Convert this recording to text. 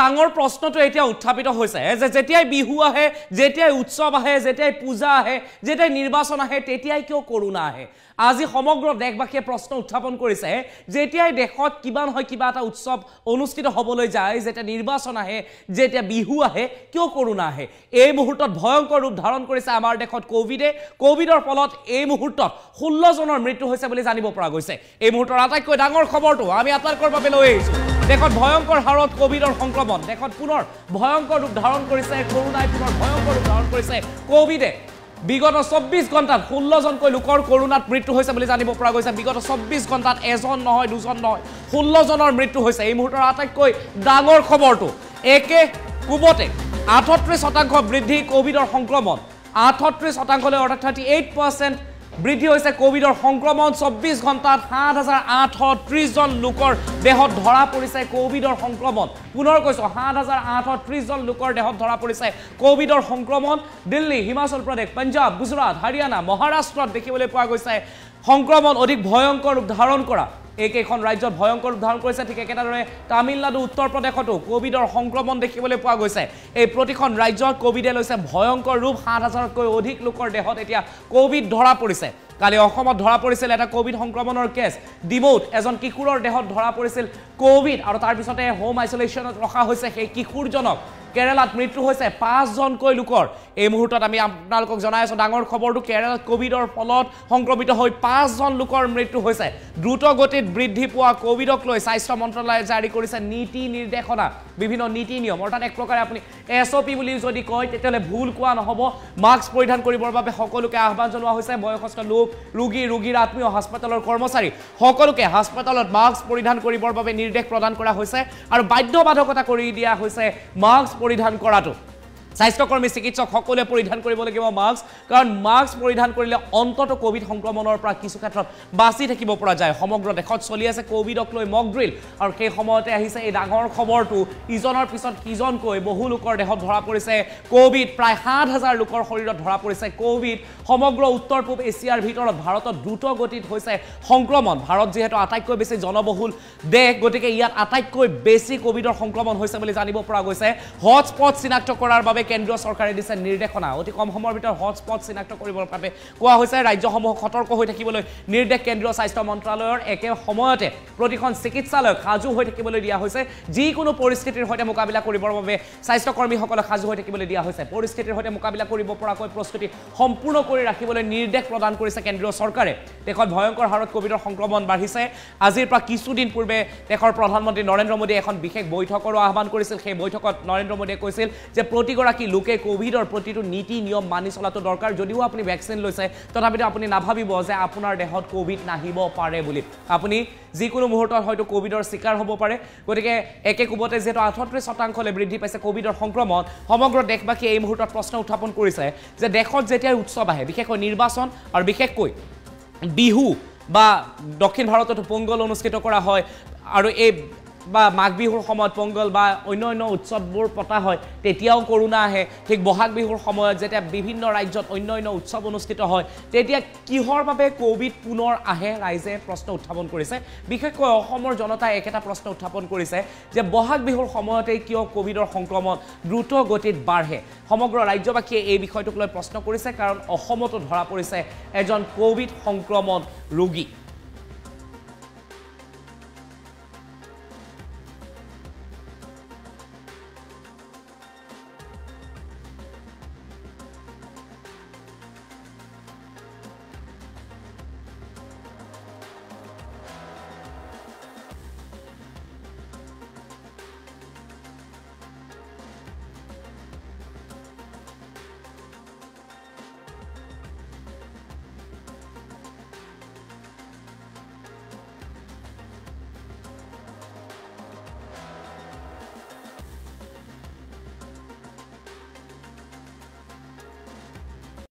ডাঙৰ প্ৰশ্নটো এতিয়া উত্থাপিত হৈছে যে যেতিয়াই বিহু আহে যেতিয়াই উৎসৱ আহে যেতিয়াই পূজা আহে যেতিয়াই নিৰ্বাচন আহে তেতিয়াই কিয় কৰোণা আহে? আজি সমগ্ৰ দেশবাসীয়ে প্ৰশ্ন উত্থাপন কৰিছে যেতিয়াই দেশত কিবা নহয় কিবা এটা উৎসৱ অনুষ্ঠিত হ'বলৈ যায় যেতিয়া নিৰ্বাচন আহে যেতিয়া বিহু আহে কিয় কৰোণা আহে? এই মুহূৰ্তত ভয়ংকৰ ৰূপ ধাৰণ কৰিছে আমাৰ দেশত কভিডে। কভিডৰ ফলত এই মুহূৰ্তত ষোল্লজনৰ মৃত্যু হৈছে বুলি জানিব পৰা গৈছে। এই মুহূৰ্তৰ আটাইতকৈ ডাঙৰ খবৰটো আমি আপোনালোকৰ বাবে লৈ আহিছোঁ। দেশত ভয়ংকৰ হাৰত কভিডৰ সংক্ৰমণ দেশত পুনৰ ভয়ংকৰ ৰূপ ধাৰণ কৰিছে কৰোণাই পুনৰ ভয়ংকৰ ৰূপ ধাৰণ কৰিছে। কভিডে বিগত চৌব্বিছ ঘণ্টাত ষোল্লজনকৈ লোকৰ কৰোণাত মৃত্যু হৈছে বুলি জানিব পৰা গৈছে। বিগত চৌব্বিছ ঘণ্টাত এজন নহয় দুজন নহয় ষোল্লজনৰ মৃত্যু হৈছে। এই মুহূৰ্তৰ আটাইতকৈ ডাঙৰ খবৰটো একে কোবতে আঠত্ৰিছ শতাংশ বৃদ্ধি কভিডৰ সংক্ৰমণ। আঠত্ৰিছ শতাংশলৈ অৰ্থাৎ থাৰ্টি এইট পাৰ্চেণ্ট বৃদ্ধি হৈছে কভিডৰ সংক্ৰমণ। চৌব্বিছ ঘণ্টাত সাত হাজাৰ আঠশ ত্ৰিছজন লোকৰ দেহত ধৰা পৰিছে কভিডৰ সংক্ৰমণ। পুনৰ কৈছোঁ সাত হাজাৰ আঠশ ত্ৰিছজন লোকৰ দেহত ধৰা পৰিছে কভিডৰ সংক্ৰমণ। দিল্লী হিমাচল প্ৰদেশ পঞ্জাৱ গুজৰাট হাৰিয়ানা মহাৰাষ্ট্ৰত দেখিবলৈ পোৱা গৈছে সংক্ৰমণ অধিক ভয়ংকৰ ৰূপ ধাৰণ কৰা। এইকেইখন ৰাজ্যত ভয়ংকৰ ৰূপ ধাৰণ কৰিছে ঠিক একেদৰে তামিলনাডু উত্তৰ প্ৰদেশতো কভিডৰ সংক্ৰমণ দেখিবলৈ পোৱা গৈছে। এই প্ৰতিখন ৰাজ্যত কভিডে লৈছে ভয়ংকৰ ৰূপ সাত হাজাৰতকৈ অধিক লোকৰ দেহত এতিয়া কভিড ধৰা পৰিছে। কালি অসমত ধৰা পৰিছিল এটা কভিড সংক্ৰমণৰ কেছ। ডিমৌত এজন কিশোৰৰ দেহত ধৰা পৰিছিল কভিড আৰু তাৰপিছতে হোম আইচলেশ্যনত ৰখা হৈছে সেই কিশোৰজনক। কেৰেলাত মৃত্যু হৈছে পাঁচজনকৈ লোকৰ। এই মুহূৰ্তত আমি আপোনালোকক জনাই আছোঁ ডাঙৰ খবৰটো কেৰেলাত কভিডৰ ফলত সংক্ৰমিত হৈ পাঁচজন লোকৰ মৃত্যু হৈছে। দ্ৰুত গতিত বৃদ্ধি পোৱা কভিডক লৈ স্বাস্থ্য মন্ত্ৰালয়ে জাৰি কৰিছে নীতি নিৰ্দেশনা বিভিন্ন নীতি নিয়ম। অৰ্থাৎ এক প্ৰকাৰে আপুনি এছ অ' পি বুলি যদি কয় তেতিয়াহ'লে ভুল কোৱা নহ'ব। মাস্ক পৰিধান কৰিবৰ বাবে সকলোকে আহ্বান জনোৱা হৈছে। বয়সস্থ লোক ৰোগী ৰোগীৰ আত্মীয় হাস্পতালৰ কৰ্মচাৰী সকলোকে হাস্পতালত মাস্ক পৰিধান কৰিবৰ বাবে নিৰ্দেশ প্ৰদান কৰা হৈছে। আৰু বাধ্যবাধকতা কৰি দিয়া হৈছে মাস্ক পৰিধান কৰাটো স্বাস্থ্যকৰ্মী চিকিৎসক সকলোৱে পৰিধান কৰিব লাগিব মাস্ক কাৰণ মাস্ক পৰিধান কৰিলে অন্ততঃ কভিড সংক্ৰমণৰ পৰা কিছু ক্ষেত্ৰত বাচি থাকিব পৰা যায়। সমগ্ৰ দেশত চলি আছে কভিডক লৈ মক ড্ৰিল আৰু সেই সময়তে আহিছে এই ডাঙৰ খবৰটো। ইজনৰ পিছত সিজনকৈ বহু লোকৰ দেহত ধৰা পৰিছে কভিড। প্ৰায় সাত হাজাৰ লোকৰ শৰীৰত ধৰা পৰিছে কভিড। সমগ্ৰ উত্তৰ পূব এছিয়াৰ ভিতৰত ভাৰতত দ্ৰুত গতিত হৈছে সংক্ৰমণ। ভাৰত যিহেতু আটাইতকৈ বেছি জনবহুল দেশ গতিকে ইয়াত আটাইতকৈ বেছি কভিডৰ সংক্ৰমণ হৈছে বুলি জানিব পৰা গৈছে। হটস্পট চিনাক্ত কৰাৰ বাবে কেন্দ্ৰীয় চৰকাৰে দিছে নিৰ্দেশনা। অতি কম সময়ৰ ভিতৰত হটস্পট চিনাক্ত কৰিবৰ বাবে কোৱা হৈছে ৰাজ্যসমূহক সতৰ্ক হৈ থাকিবলৈ নিৰ্দেশ কেন্দ্ৰীয় স্বাস্থ্য মন্ত্ৰালয়ৰ একে সময়তে প্ৰতিখন চিকিৎসালয়ক সাজু হৈ থাকিবলৈ দিয়া হৈছে। যিকোনো পৰিস্থিতিৰ সৈতে মোকাবিলা কৰিবৰ বাবে স্বাস্থ্যকৰ্মীসকলক সাজু হৈ থাকিবলৈ দিয়া হৈছে। পৰিস্থিতিৰ সৈতে মোকাবিলা কৰিব পৰাকৈ প্ৰস্তুতি সম্পূৰ্ণ কৰি ৰাখিবলৈ নিৰ্দেশ প্ৰদান কৰিছে কেন্দ্ৰীয় চৰকাৰে। দেশত ভয়ংকৰ হাৰত কভিডৰ সংক্ৰমণ বাঢ়িছে। আজিৰ পৰা কিছুদিন পূৰ্বে দেশৰ প্ৰধানমন্ত্ৰী নৰেন্দ্ৰ মোদীয়ে এখন বিশেষ বৈঠকৰো আহ্বান কৰিছিল। সেই বৈঠকত নৰেন্দ্ৰ মোদীয়ে কৈছিল যে প্ৰতিগৰাকী লোকে কভিডৰ প্ৰতিটো নীতি নিয়ম মানি চলাটো দৰকাৰ যদিও আপুনি ভেকচিন লৈছে তথাপিতো আপুনি নাভাবিব যে আপোনাৰ দেহত কভিড নাহিব পাৰে বুলি। আপুনি যিকোনো মুহূৰ্তত হয়তো কভিডৰ চিকাৰ হ'ব পাৰে। গতিকে একে কোবতে যিহেতু আঠত্ৰিছ শতাংশলৈ বৃদ্ধি পাইছে কভিডৰ সংক্ৰমণ সমগ্ৰ দেশবাসীয়ে এই মুহূৰ্তত প্ৰশ্ন উত্থাপন কৰিছে যে দেশত যেতিয়াই উৎসৱ আহে বিশেষকৈ নিৰ্বাচন আৰু বিশেষকৈ বিহু বা দক্ষিণ ভাৰততো পোংগল অনুষ্ঠিত কৰা হয় আৰু এই বা মাঘ বিহুৰ সময়ত পোংগল বা অন্য অন্য উৎসৱবোৰ পতা হয় তেতিয়াও কৰোণা আহে। ঠিক বহাগ বিহুৰ সময়ত যেতিয়া বিভিন্ন ৰাজ্যত অন্য অন্য উৎসৱ অনুষ্ঠিত হয় তেতিয়া কিহৰ বাবে কভিড পুনৰ আহে ৰাইজে প্ৰশ্ন উত্থাপন কৰিছে। বিশেষকৈ অসমৰ জনতাই একেটা প্ৰশ্ন উত্থাপন কৰিছে যে বহাগ বিহুৰ সময়তেই কিয় কভিডৰ সংক্ৰমণ দ্ৰুত গতিত বাঢ়ে? সমগ্ৰ ৰাজ্যবাসীয়ে এই বিষয়টোক লৈ প্ৰশ্ন কৰিছে কাৰণ অসমতো ধৰা পৰিছে এজন কভিড সংক্ৰমণ ৰোগী।